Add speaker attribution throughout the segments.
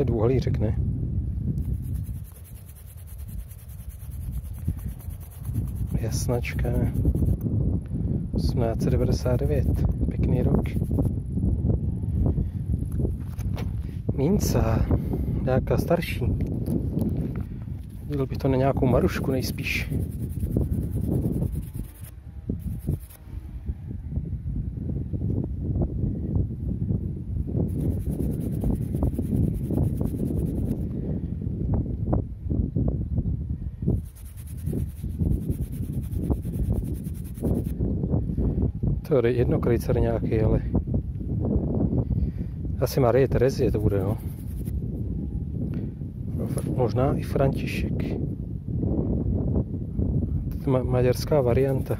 Speaker 1: je dvouhalý řekne. Jasnačka. 1899. Pěkný rok. Minca. Nějaká starší. Dělal bych to na nějakou marušku nejspíš. To je jedno krejcer nějaký, ale asi Marie Terezie to bude, no. Možná i František. To je maďarská varianta.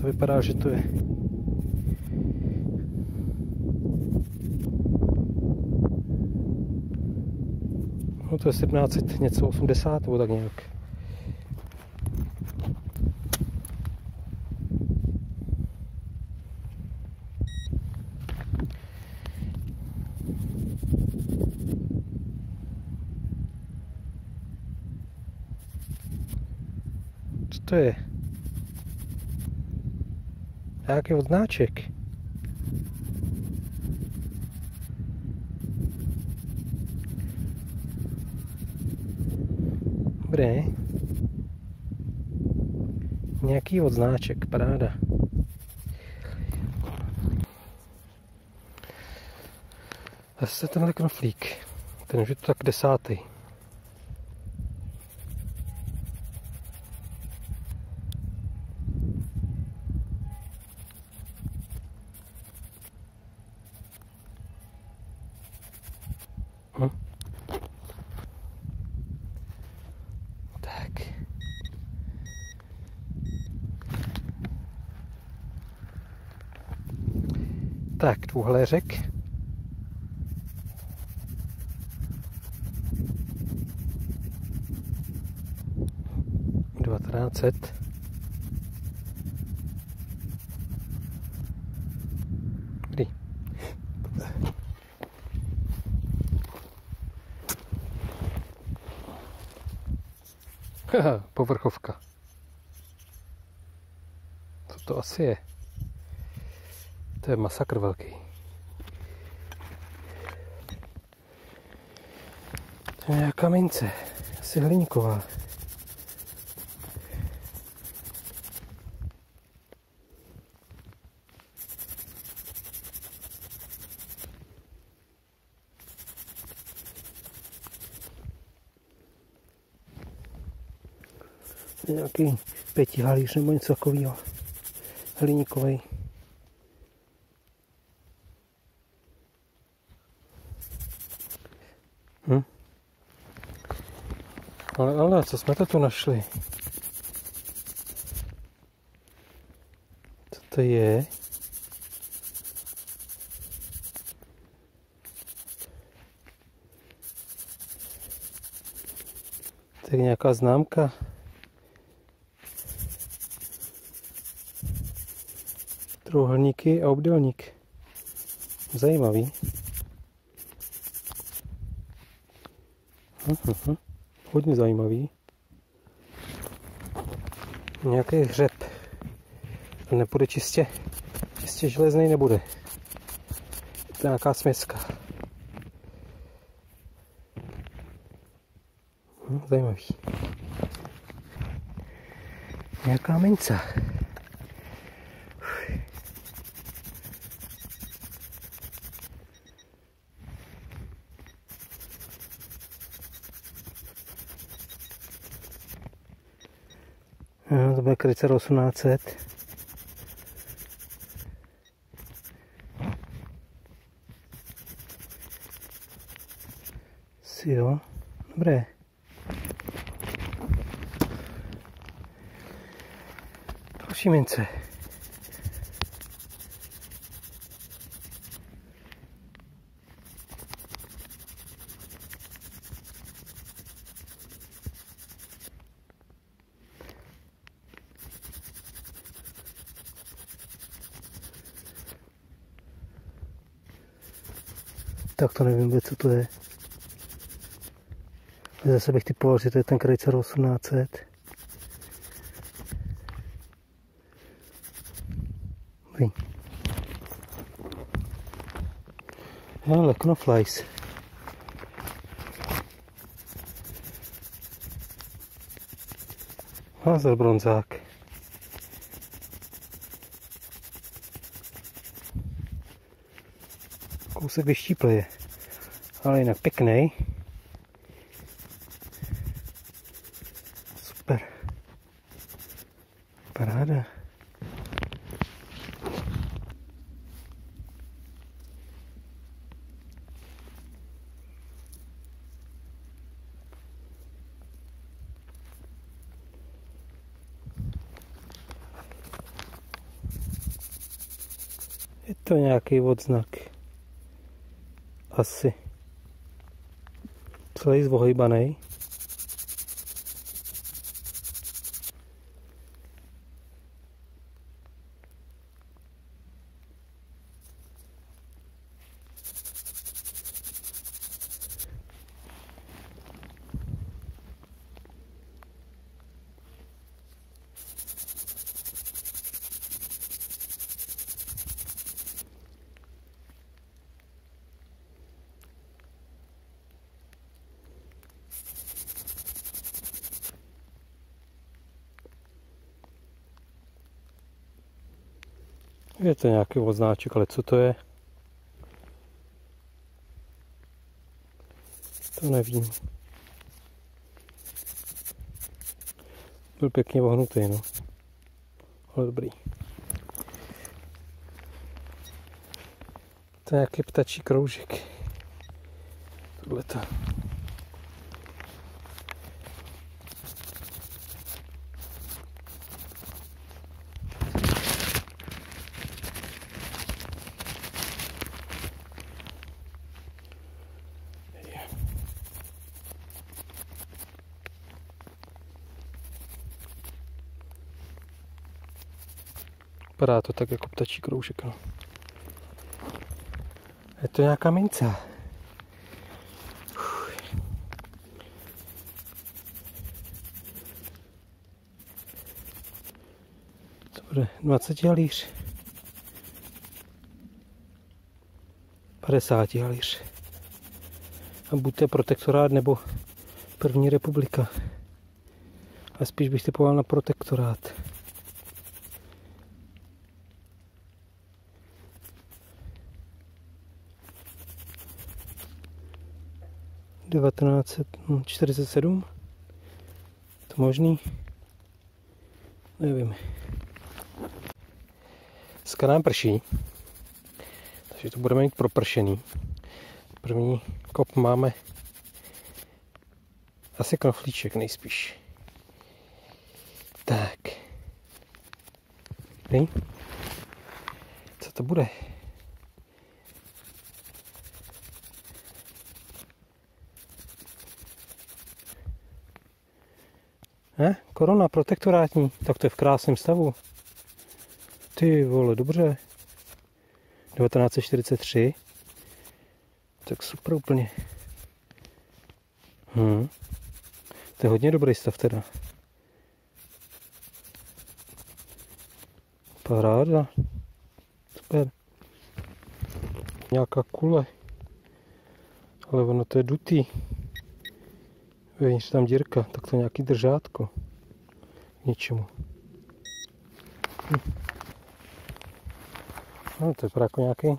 Speaker 1: To vypadá, že to je No to je 17 něco 80 nebo tak nějak. Co to je? Jaký odznáček? Dobré. Nějaký odznáček, paráda. Zase tenhle knoflík. Ten už je to tak desátý. Hm. Tak. Tak, dvouhléřek. Dvanácet. Kdy? Povrchovka. Co to asi je? To je masakr velký. To je nějaká mince. Asi hliníková. Nějaký pětihalíř nebo něco takového. Hliníkový. Hm? Ale, ale, co jsme to tu našli? Co to je? Je nějaká známka. Trouhelníky a obdelník. Zajímavý. Uhum. Hodně zajímavý. Nějaký hřeb. Nebude čistě, čistě železný nebude. To je nějaká směska. Hm, zajímavý. Nějaká mince. No, to bude krycer 1800. Si jo, dobré. Další mince. Tak to nevím, co to je. Zase bych typoval, že to je ten krejcer 1800. Dobrý. Hele, knoflies. Házel bronzák. Kousek vyštípleje. Ale jinak pěkný. Super. Paráda. Je to nějaký odznak. Asi. Celý zvohejbaný. Je to nějaký odznáček, ale co to je? To nevím. Byl pěkně vohnutý, no. Ale dobrý. To je nějaký ptačí kroužek. Tohle to. Vypadá to tak jako ptačí kroužek. No. Je to nějaká mince. To bude 20 halíř. 50 halíř. A buďte protektorát nebo první republika. A spíš bych typoval na protektorát. 1947. To možný? Nevím. Dneska nám prší, takže to budeme mít propršený. První kop máme asi knoflíček nejspíš. Tak. Hej. Co to bude? Ne? Korona protektorátní, tak to je v krásném stavu. Ty vole, dobře. 1943. Tak super úplně. Hm. To je hodně dobrý stav teda. Paráda. Super. Nějaká kule. Ale ono to je dutý. Tam dírka, tak to nějaký držátko. Ničemu. Hm. No, to nějaký...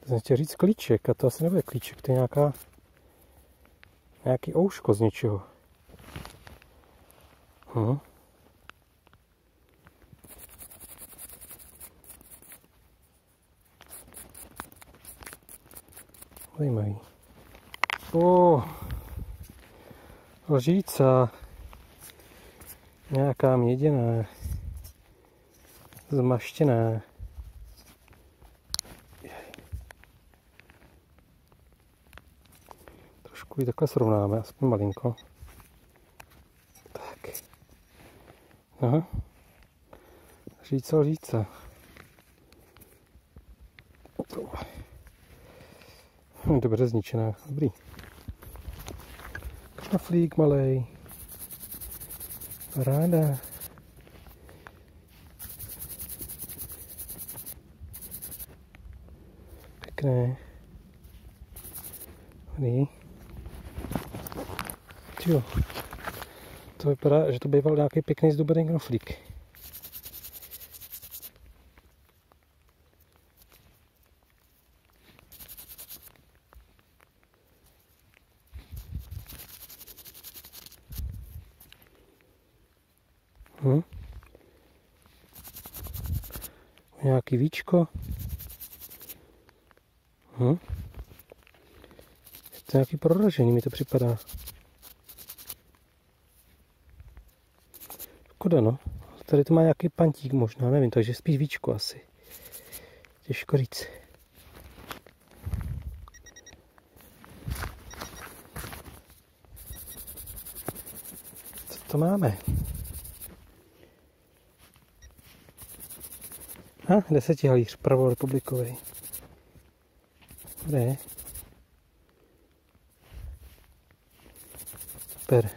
Speaker 1: To jsem chtěl říct klíček, a to asi nebude klíček, to je nějaká... Nějaký ouško z něčeho. Hm. Zajímavý. O, lžíca. Nějaká měděná. Zmaštěná. Trošku ji takhle srovnáme, aspoň malinko. Tak. Aha. Lžíca, lžíca. Dobře zničená. Dobrý. Knoflík malej. Paráda. Pěkné. Dobrý. Jo. To vypadá, že to býval nějaký pěkný zdobený knoflík. Hm. Nějaký víčko. Hm. Je to nějaký proražený, mi to připadá. Škoda, no. Tady to má nějaký pantík možná, nevím, takže spíš víčko asi. Těžko říct. Co to máme? Ha, desetihalíř prvorepublikový. Dobré. Super.